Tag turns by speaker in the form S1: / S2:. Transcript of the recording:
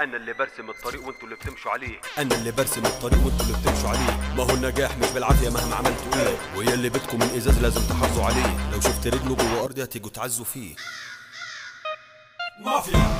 S1: أنا اللي برسم الطريق وانتوا اللي بتمشوا عليه.
S2: أنا اللي برسم الطريق وانتوا اللي بتمشوا عليه. ما هو النجاح مش بالعافية مهما عملتوا إيه. ويا اللي بدكم من إزاز لازم تحافظوا عليه. لو شفت رجله جوه ارضي هتيجوا تعزوا فيه.
S3: مافيا.